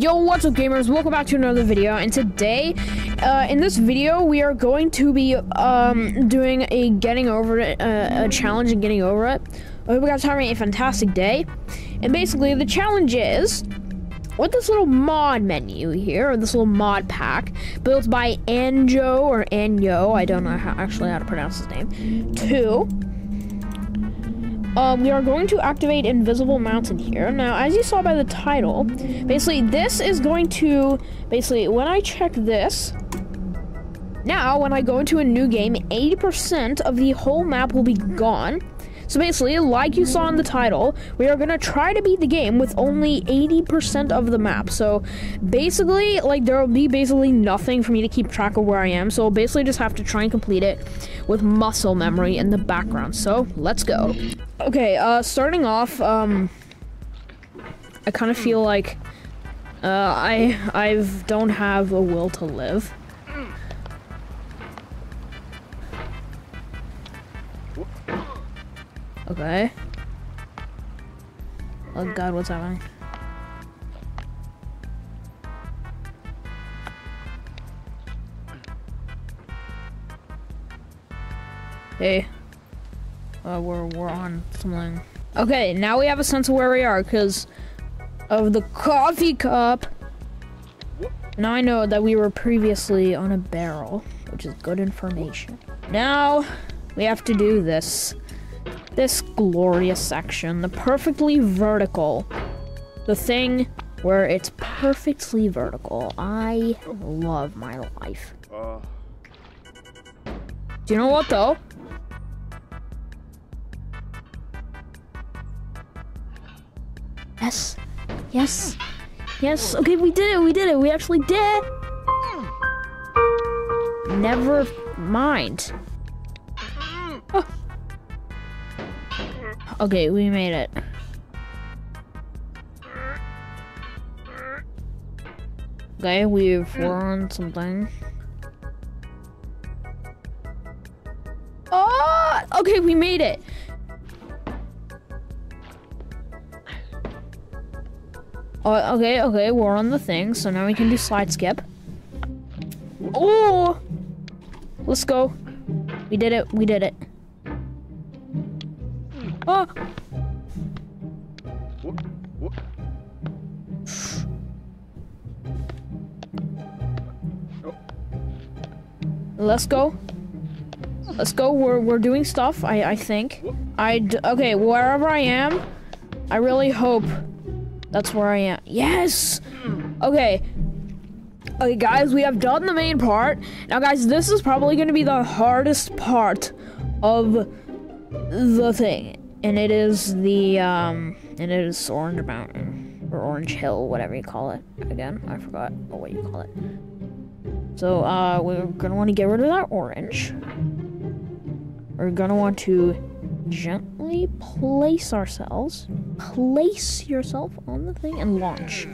Yo, what's up gamers? Welcome back to another video, and today, uh, in this video, we are going to be, um, doing a getting over it, uh, a challenge and getting over it. I hope you guys are having a fantastic day. And basically, the challenge is, with this little mod menu here, or this little mod pack, built by Anjo, or Anyo, I don't know how, actually how to pronounce his name, two, um, we are going to activate Invisible Mountain here. Now, as you saw by the title, basically this is going to, basically, when I check this, now when I go into a new game, 80% of the whole map will be gone. So basically, like you saw in the title, we are gonna try to beat the game with only 80% of the map. So basically, like there will be basically nothing for me to keep track of where I am. So I'll basically just have to try and complete it with muscle memory in the background. So let's go. Okay, uh, starting off, um, I kind of feel like uh, I I don't have a will to live. Okay. Oh god, what's happening? Hey. Uh, we're, we're on something. Okay, now we have a sense of where we are, because of the coffee cup. Now I know that we were previously on a barrel, which is good information. Now, we have to do this. This glorious section, the perfectly vertical. The thing where it's perfectly vertical. I love my life. Uh, Do you know what though? Yes. Yes. Yes. Okay, we did it. We did it. We actually did. Never mind. Okay, we made it. Okay, we've hmm. we're on something. Oh, okay, we made it. Oh, okay, okay, we're on the thing, so now we can do slide skip. Oh, let's go. We did it. We did it. Let's go. Let's go. We're we're doing stuff. I I think. I okay. Wherever I am, I really hope that's where I am. Yes. Okay. Okay, guys, we have done the main part. Now, guys, this is probably going to be the hardest part of the thing, and it is the um, and it is Orange Mountain or Orange Hill, whatever you call it. Again, I forgot what you call it. So, uh, we're gonna want to get rid of that orange. We're gonna want to gently place ourselves. Place yourself on the thing and launch.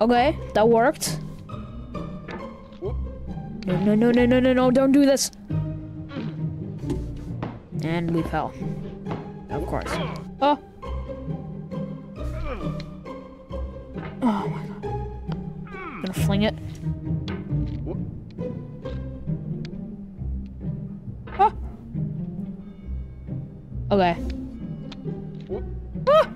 Okay, that worked. No, no, no, no, no, no, no, don't do this. And we fell. Of course. Oh. Oh my god. Gonna fling it. Ah. Okay. Ah.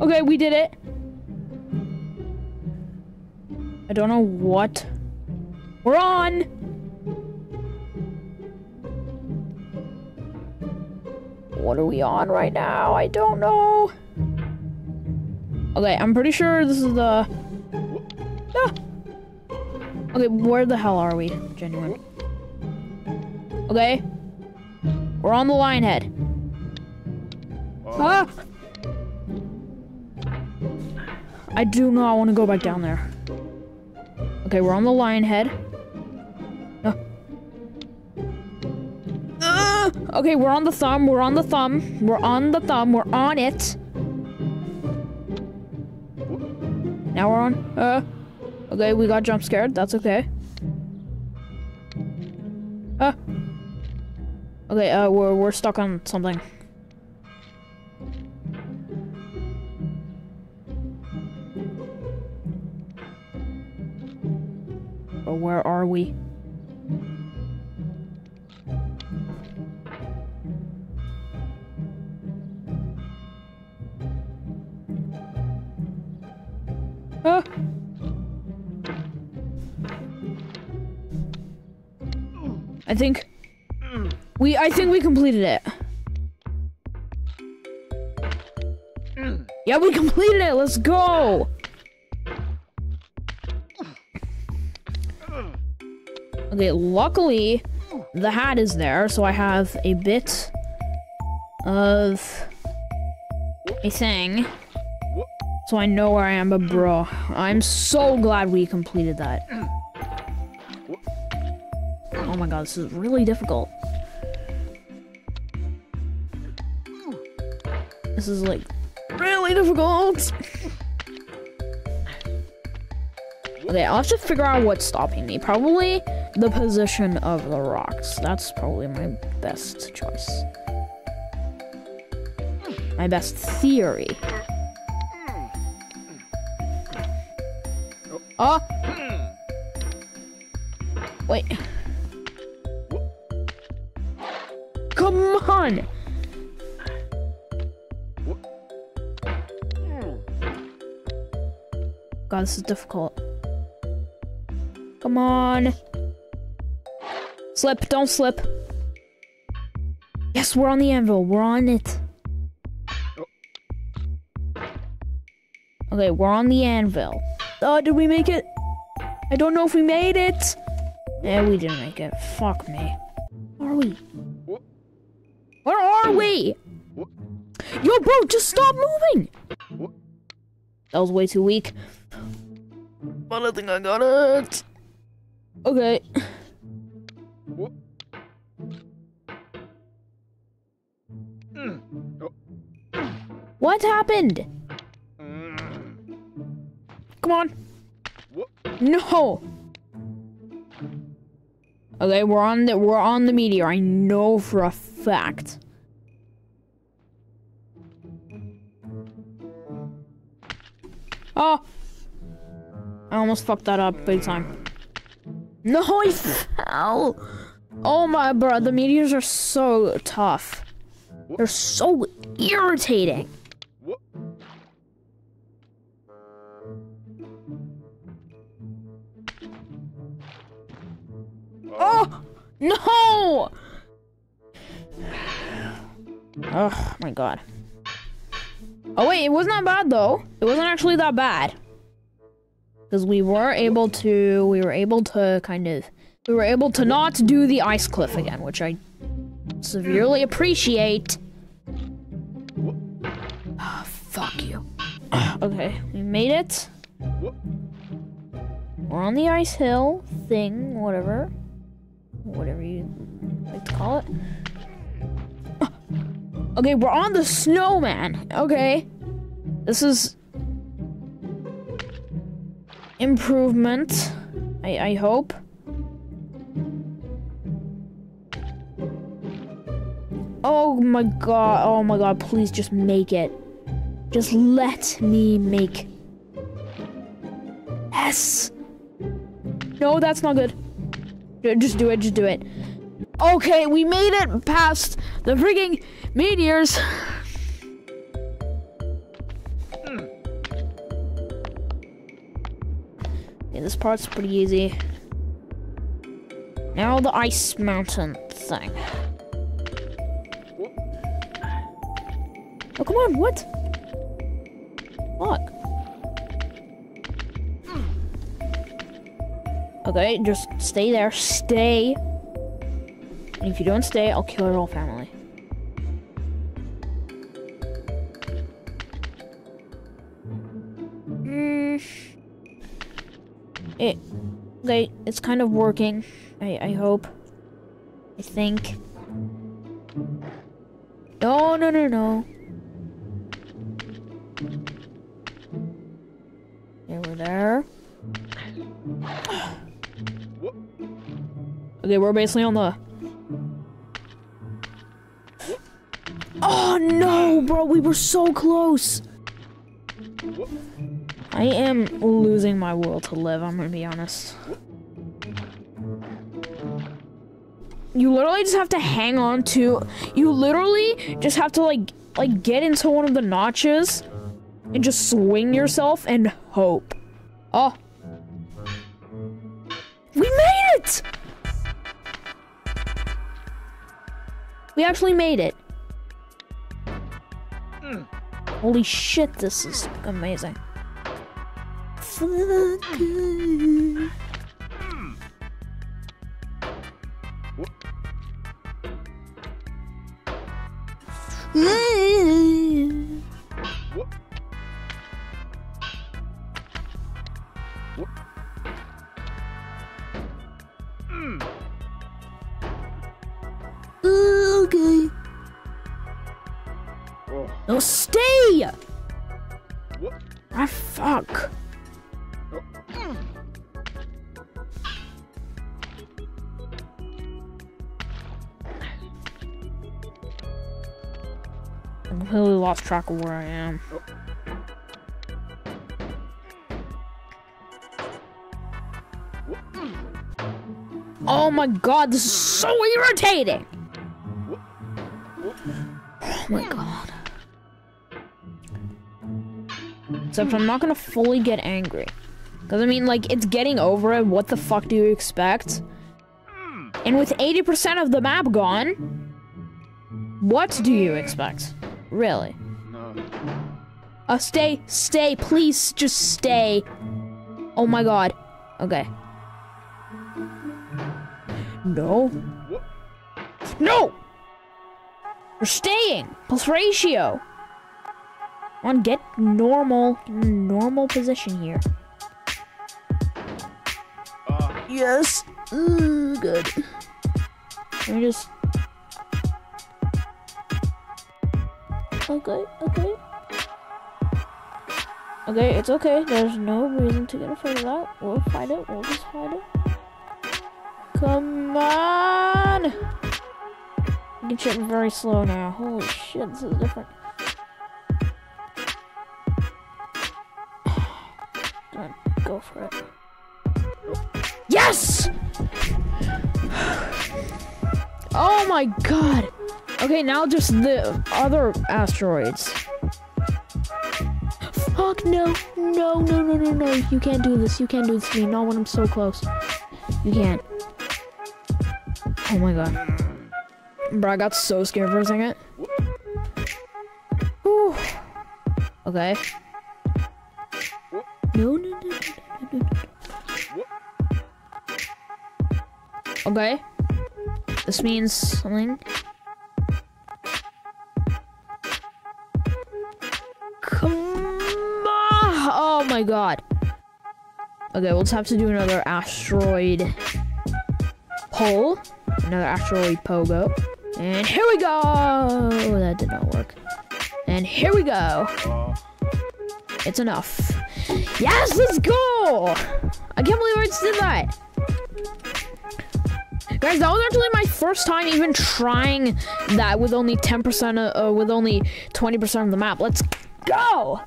Okay, we did it. I don't know what. We're on! What are we on right now? I don't know. Okay, I'm pretty sure this is the... Ah. Okay, where the hell are we? Genuine. Okay. We're on the lion head. Ah! I do not want to go back down there. Okay, we're on the lion head. Okay, we're on the thumb. We're on the thumb. We're on the thumb. We're on it. Now we're on. Uh. Okay, we got jump scared. That's okay. Uh. Okay, uh, we're, we're stuck on something. But where are we? I think we I think we completed it. Yeah, we completed it. Let's go. Okay, luckily the hat is there, so I have a bit of a thing. So I know where I am, but bro, I'm so glad we completed that. This is really difficult. This is like really difficult. Okay, I'll have to figure out what's stopping me. Probably the position of the rocks. That's probably my best choice. My best theory. Oh! Wait. On! God, this is difficult. Come on. Slip, don't slip. Yes, we're on the anvil. We're on it. Okay, we're on the anvil. Oh, did we make it? I don't know if we made it. Yeah, we didn't make it. Fuck me. Are we? Yo, bro, just stop moving. That was way too weak. But I think I got it. Okay. What happened? Come on. No. Okay, we're on the we're on the meteor. I know for a fact. Oh. I almost fucked that up big time. No, I fell. Oh my bro, the meteors are so tough. They're so irritating. Oh no! Oh my god. Oh wait, it wasn't that bad though. It wasn't actually that bad. Because we were able to, we were able to kind of, we were able to not do the ice cliff again, which I severely appreciate. Oh, fuck you. okay, we made it. We're on the ice hill thing, whatever. Whatever you like to call it. Okay, we're on the snowman. Okay. This is improvement. I I hope. Oh my god. Oh my god, please just make it. Just let me make Yes. No, that's not good. Just do it, just do it. Okay, we made it past the freaking meteors. Hmm. Yeah, this part's pretty easy. Now the ice mountain thing. Oh, come on, what? Fuck. Okay, just stay there. Stay. And if you don't stay, I'll kill your whole family. Okay, it's kind of working. I I hope. I think. No, no, no, no. Okay, we're there. Okay, we're basically on the... Oh no, bro, we were so close. I am losing my will to live, I'm gonna be honest. you literally just have to hang on to. You literally just have to like like get into one of the notches and just swing yourself and hope. Oh. We made it! We actually made it. Mm. Holy shit, this is amazing. Okay. Completely lost track of where I am. Oh my god, this is so irritating! Oh my god. Except I'm not gonna fully get angry. Because I mean, like, it's getting over it. What the fuck do you expect? And with 80% of the map gone, what do you expect? Really? No. Uh, stay, stay, please, just stay. Oh my god. Okay. No. No! You're staying! Plus ratio! On, get normal, normal position here. Uh. Yes. Ooh, good. Let me just. Okay, okay. Okay, it's okay. There's no reason to get afraid of that. We'll fight it. We'll just fight it. Come on! You can check very slow now. Holy shit, this is different. Go for it. Yes! Oh my god! Okay, now just the other asteroids. Fuck no, no, no, no, no, no. You can't do this. You can't do this to me. Not when I'm so close. You can't. Oh my god. Bro, I got so scared for a second. Whew. Okay. No, no, no, no, no, no. Okay. This means something. Come on! Oh my god. Okay, we'll just have to do another asteroid pull. Another asteroid pogo. And here we go! Oh, that did not work. And here we go. It's enough. Yes, let's go! I can't believe I just did that. Guys, that was actually my first time even trying that with only 10% uh, with only 20% of the map. Let's go!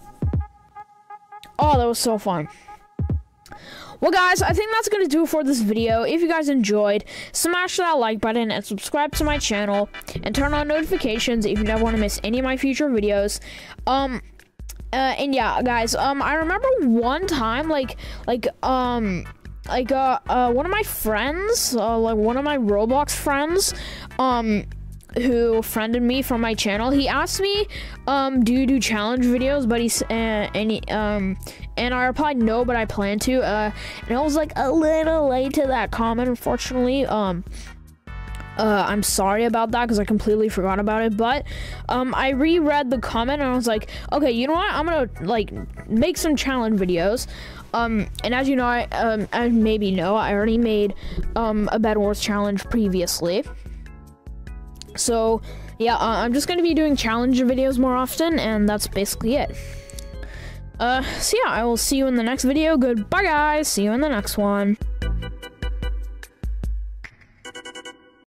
Oh, that was so fun. Well, guys, I think that's going to do it for this video. If you guys enjoyed, smash that like button and subscribe to my channel and turn on notifications if you don't want to miss any of my future videos. Um, uh, and yeah, guys, um, I remember one time, like, like, um, like, uh, uh, one of my friends, uh, like, one of my Roblox friends, um, who friended me from my channel, he asked me, um, do you do challenge videos? But he's, uh, and he, um, and I replied no, but I plan to, uh, and I was like a little late to that comment, unfortunately, um, uh, I'm sorry about that because I completely forgot about it. But um, I reread the comment and I was like, okay, you know what? I'm gonna like make some challenge videos. Um, and as you know, I um, as maybe know, I already made um a Bed Wars challenge previously. So, yeah, uh, I'm just going to be doing challenge videos more often, and that's basically it. Uh, so yeah, I will see you in the next video. Goodbye, guys. See you in the next one.